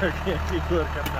can't keep looking.